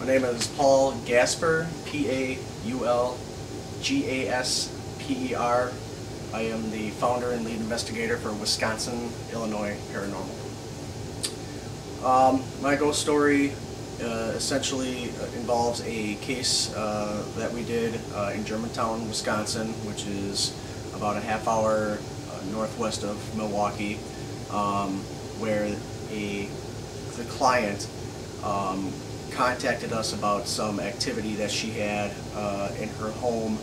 My name is Paul Gasper, P-A-U-L-G-A-S-P-E-R. I am the founder and lead investigator for Wisconsin, Illinois Paranormal. Um, my ghost story uh, essentially involves a case uh, that we did uh, in Germantown, Wisconsin, which is about a half hour uh, northwest of Milwaukee, um, where a the client um, contacted us about some activity that she had uh, in her home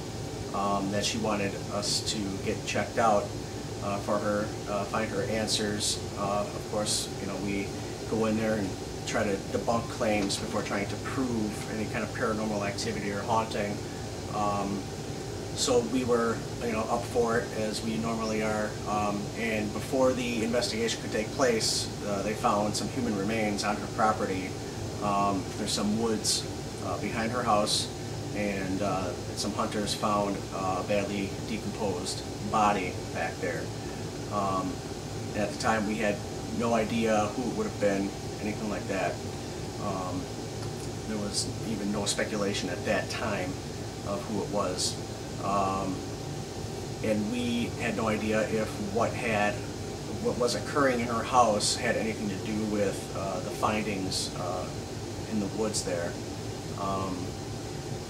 um, that she wanted us to get checked out uh, for her, uh, find her answers. Uh, of course, you know, we go in there and try to debunk claims before trying to prove any kind of paranormal activity or haunting. Um, so we were, you know, up for it as we normally are. Um, and before the investigation could take place, uh, they found some human remains on her property. Um, there's some woods uh, behind her house, and uh, some hunters found a badly decomposed body back there. Um, at the time, we had no idea who it would have been, anything like that. Um, there was even no speculation at that time of who it was. Um, and we had no idea if what had what was occurring in her house had anything to do with uh, the findings uh, in the woods there. Um,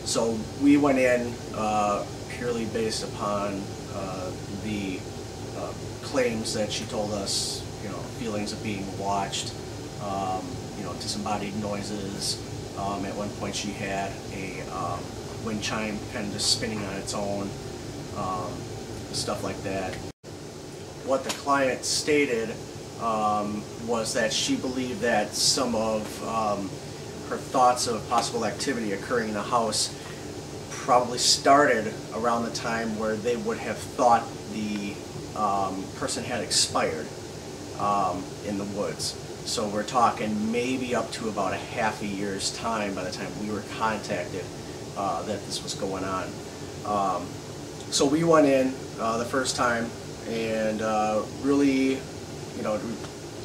so we went in uh, purely based upon uh, the uh, claims that she told us, you know, feelings of being watched, um, you know, disembodied noises. Um, at one point she had a um, wind chime kind of just spinning on its own, um, stuff like that. What the client stated um, was that she believed that some of her thoughts of possible activity occurring in the house probably started around the time where they would have thought the um, person had expired um, in the woods. So we're talking maybe up to about a half a year's time by the time we were contacted uh, that this was going on. Um, so we went in uh, the first time and uh, really, you know,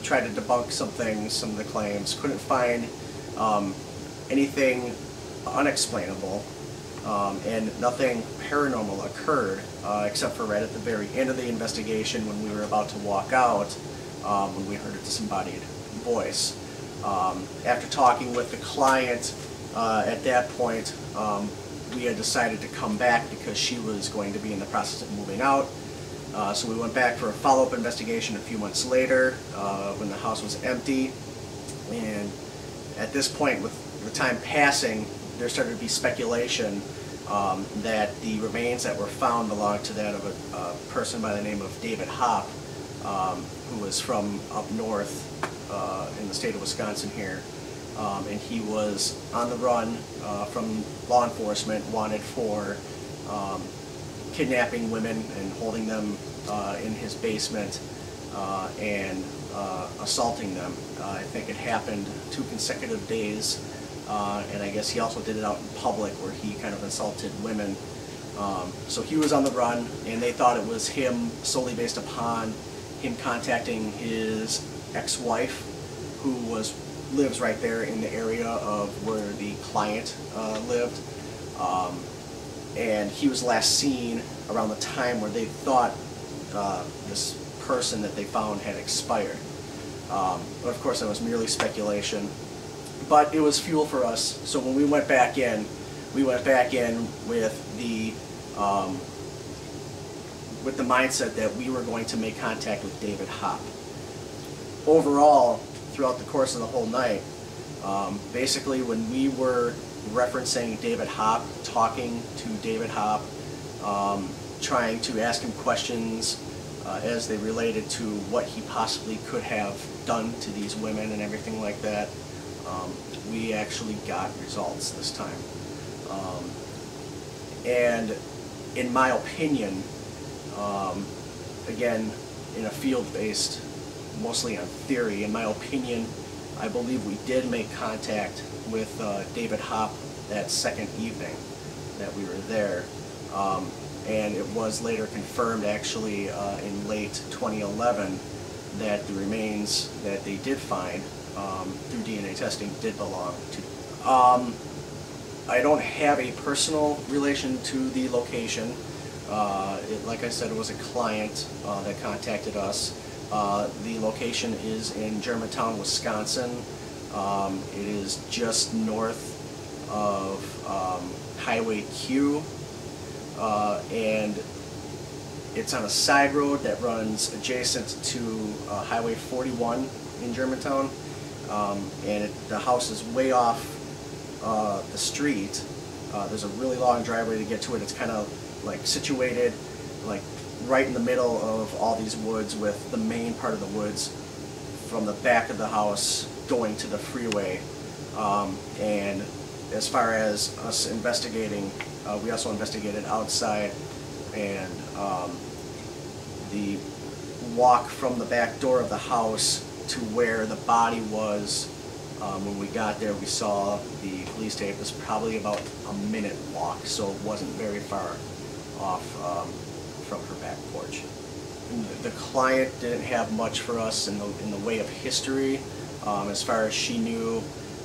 tried to debunk some things, some of the claims. Couldn't find um, anything unexplainable, um, and nothing paranormal occurred uh, except for right at the very end of the investigation when we were about to walk out, um, when we heard a disembodied voice. Um, after talking with the client uh, at that point, um, we had decided to come back because she was going to be in the process of moving out. Uh, so we went back for a follow-up investigation a few months later uh, when the house was empty. And at this point, with the time passing, there started to be speculation um, that the remains that were found belonged to that of a, person by the name of David Hopp, um, who was from up north uh, in the state of Wisconsin here. Um, and he was on the run uh, from law enforcement, wanted for um, kidnapping women and holding them uh, in his basement uh, and assaulting them. Uh, I think it happened two consecutive days, uh, and I guess he also did it out in public where he kind of assaulted women. Um, so he was on the run, and they thought it was him solely based upon him contacting his ex-wife, who was lives right there in the area of where the client uh, lived. Um, and he was last seen around the time where they thought uh, this person that they found had expired. Um, but of course that was merely speculation. But it was fuel for us, so when we went back in, we went back in with the um, with the mindset that we were going to make contact with David Hopp. Overall, throughout the course of the whole night. Um, basically, when we were referencing David Hopp, talking to David Hopp, um, trying to ask him questions uh, as they related to what he possibly could have done to these women and everything like that, um, we actually got results this time. Um, and in my opinion, um, again, in a field-based mostly on theory. In my opinion, I believe we did make contact with uh, David Hopp that second evening that we were there. Um, and it was later confirmed actually uh, in late 2011 that the remains that they did find um, through DNA testing did belong to. Um, I don't have a personal relation to the location. Uh, it, like I said, it was a client uh, that contacted us. Uh, the location is in Germantown, Wisconsin. Um, it is just north of um, Highway Q, uh, and it's on a side road that runs adjacent to uh, Highway 41 in Germantown. Um, and it, the house is way off uh, the street. Uh, there's a really long driveway to get to it. It's kind of like situated like right in the middle of all these woods with the main part of the woods from the back of the house going to the freeway. Um, and as far as us investigating, uh, we also investigated outside and um, the walk from the back door of the house to where the body was um, when we got there we saw the police tape was probably about a minute walk so it wasn't very far off um, from her back porch. The client didn't have much for us in the, in the way of history. Um, as far as she knew,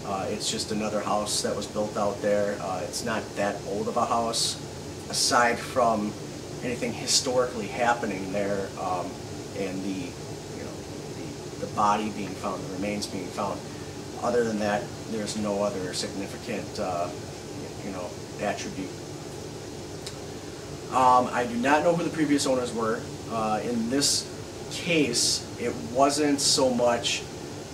uh, it's just another house that was built out there. Uh, it's not that old of a house. Aside from anything historically happening there um, and the, you know, the, the body being found, the remains being found, other than that, there's no other significant, uh, you know, attribute um, I do not know who the previous owners were. Uh, in this case, it wasn't so much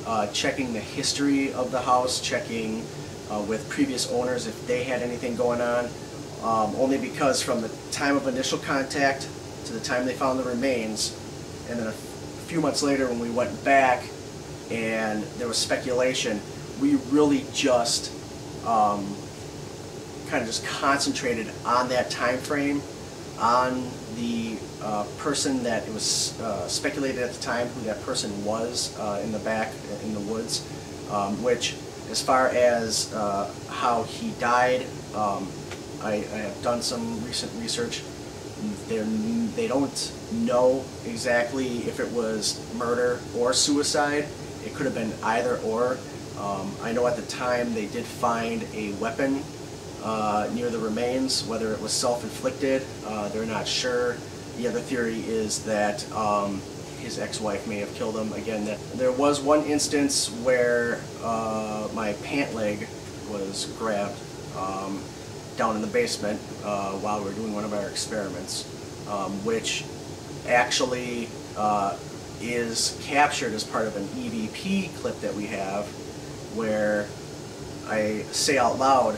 uh, checking the history of the house, checking uh, with previous owners if they had anything going on, um, only because from the time of initial contact to the time they found the remains, and then a few months later when we went back and there was speculation, we really just um, kind of just concentrated on that time frame on the uh, person that it was uh, speculated at the time who that person was uh, in the back in the woods, um, which as far as uh, how he died, um, I, I, have done some recent research. They're, they don't know exactly if it was murder or suicide. It could have been either or. Um, I know at the time they did find a weapon uh, near the remains, whether it was self-inflicted, uh, they're not sure. The other theory is that um, his ex-wife may have killed him. Again, that there was one instance where uh, my pant leg was grabbed um, down in the basement uh, while we were doing one of our experiments, um, which actually uh, is captured as part of an EVP clip that we have where I say out loud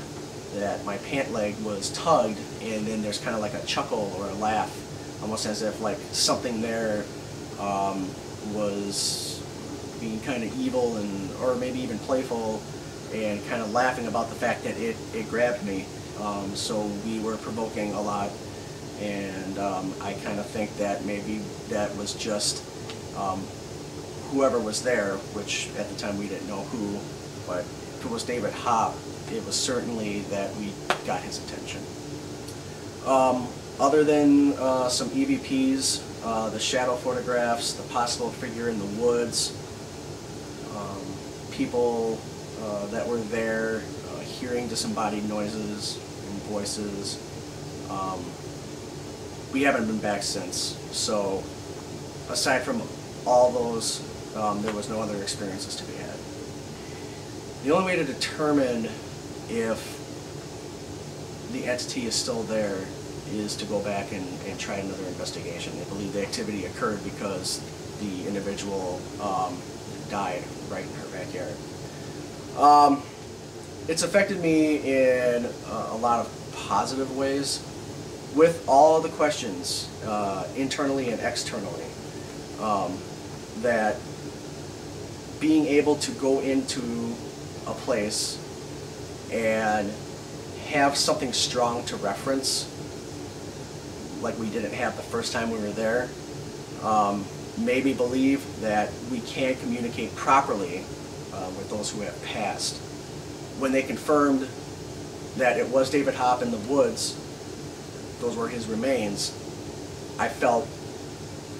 that my pant leg was tugged and then there's kind of like a chuckle or a laugh almost as if like something there um, was being kind of evil and or maybe even playful and kind of laughing about the fact that it, it grabbed me um, so we were provoking a lot and um, I kind of think that maybe that was just um, whoever was there which at the time we didn't know who but if it was David Hopp it was certainly that we got his attention. Um, other than uh, some EVPs, uh, the shadow photographs, the possible figure in the woods, um, people uh, that were there uh, hearing disembodied noises and voices. Um, we haven't been back since, so aside from all those, um, there was no other experiences to be had. The only way to determine if the entity is still there, is to go back and, and try another investigation. They believe the activity occurred because the individual um, died right in her backyard. Um, it's affected me in uh, a lot of positive ways with all the questions uh, internally and externally um, that being able to go into a place and have something strong to reference like we didn't have the first time we were there um, made me believe that we can communicate properly uh, with those who have passed. When they confirmed that it was David Hopp in the woods, those were his remains, I felt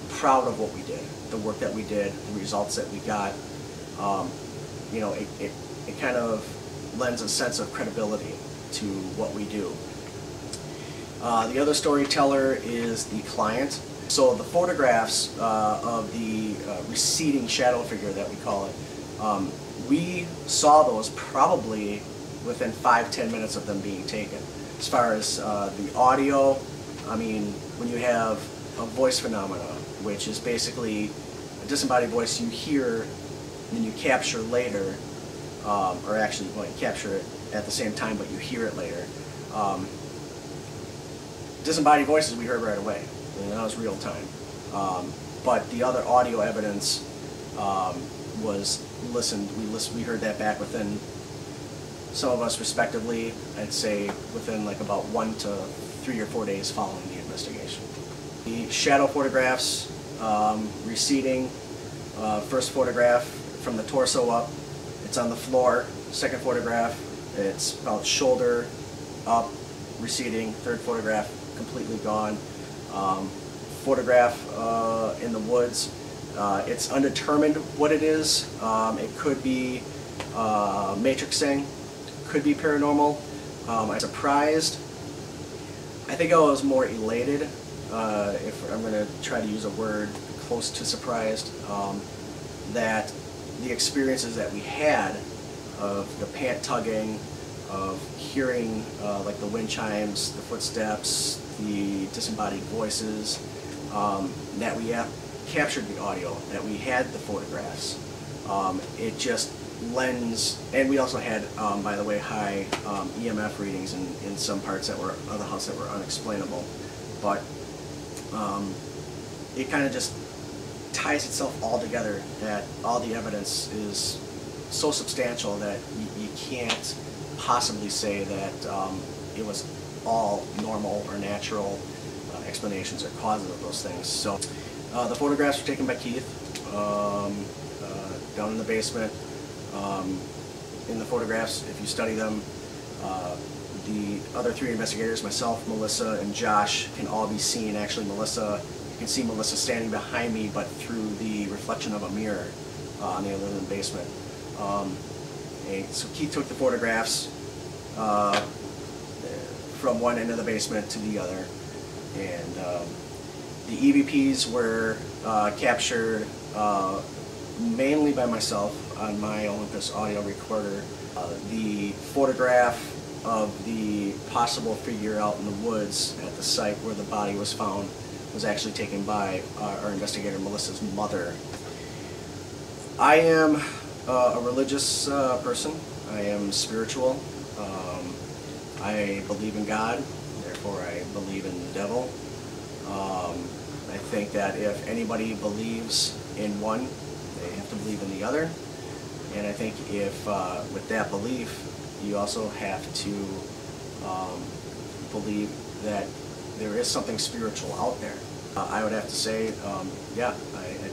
proud of what we did, the work that we did, the results that we got. Um, you know, it, it, it kind of lends a sense of credibility to what we do. Uh, the other storyteller is the client. So the photographs uh, of the uh, receding shadow figure that we call it, um, we saw those probably within five, ten minutes of them being taken. As far as uh, the audio, I mean, when you have a voice phenomena, which is basically a disembodied voice you hear and then you capture later, um, or actually, well, you capture it at the same time, but you hear it later. Um, disembodied voices we heard right away, and that was real time. Um, but the other audio evidence um, was listened. We listened. We heard that back within some of us respectively. I'd say within like about one to three or four days following the investigation. The shadow photographs, um, receding. Uh, first photograph from the torso up, it's on the floor. Second photograph, it's about shoulder up, receding. Third photograph, completely gone. Um, photograph uh, in the woods, uh, it's undetermined what it is. Um, it could be uh, matrixing, could be paranormal. Um, I'm surprised. I think I was more elated, uh, if I'm going to try to use a word close to surprised, um, that the experiences that we had of the pant tugging, of hearing uh, like the wind chimes, the footsteps, the disembodied voices, um, that we have captured the audio, that we had the photographs. Um, it just lends, and we also had, um, by the way, high um, EMF readings in, in some parts that were of the house that were unexplainable. But um, it kind of just ties itself all together that all the evidence is so substantial that you, can't possibly say that um, it was all normal or natural uh, explanations or causes of those things. So uh, the photographs were taken by Keith um, uh, down in the basement. Um, in the photographs, if you study them, uh, the other three investigators, myself, Melissa, and Josh, can all be seen. Actually, Melissa, you can see Melissa standing behind me, but through the reflection of a mirror uh, on the the basement. Um, so Keith took the photographs uh, from one end of the basement to the other, and um, the EVPs were uh, captured uh, mainly by myself on my Olympus audio recorder. Uh, the photograph of the possible figure out in the woods at the site where the body was found was actually taken by our, our investigator Melissa's mother. I am uh, a religious uh, person. I am spiritual. Um, I believe in God, therefore I believe in the devil. Um, I think that if anybody believes in one, they have to believe in the other. And I think if, uh, with that belief, you also have to um, believe that there is something spiritual out there. Uh, I would have to say, um, yeah, I,